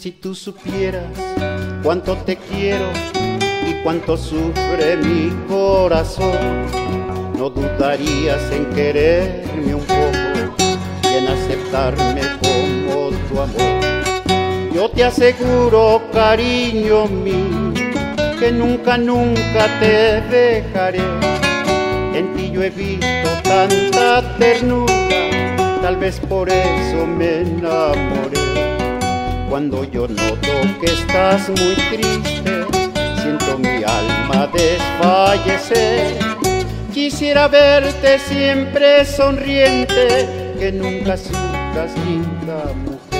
Si tú supieras cuánto te quiero y cuánto sufre mi corazón, no dudarías en quererme un poco y en aceptarme como tu amor. Yo te aseguro, cariño mío, que nunca, nunca te dejaré. En ti yo he visto tanta ternura, tal vez por eso me enamoré. Cuando yo noto que estás muy triste, siento mi alma desfallecer. Quisiera verte siempre sonriente, que nunca sufras, linda mujer.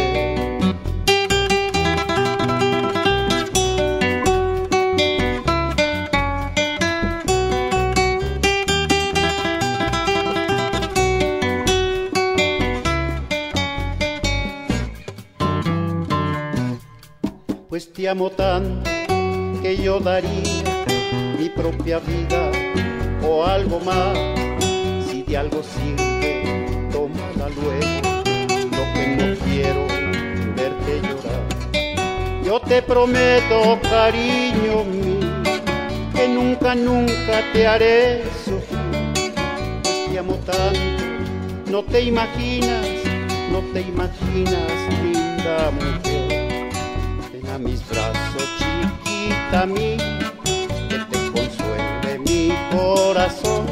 Pues te amo tanto que yo daría mi propia vida o algo más. Si de algo sirve, tómala luego. Lo que no quiero, verte llorar. Yo te prometo, cariño mío, que nunca, nunca te haré sufrir. Pues te amo tanto, no te imaginas, no te imaginas, linda mujer. Chiquita mía, que te consuele mi corazón.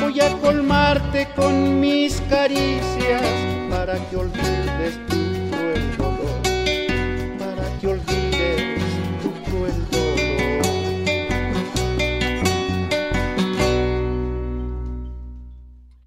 Voy a colmarte con mis caricias para que